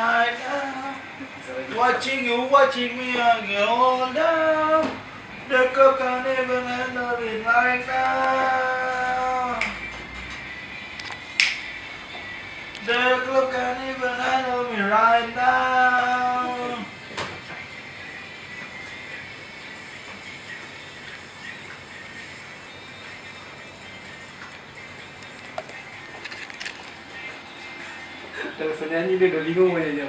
night. Uh, watching you, watching me, and you all down. The cup can't even handle up in like now. The club can't even handle me right now. Kalau penyanyi dia dah lingung banyak.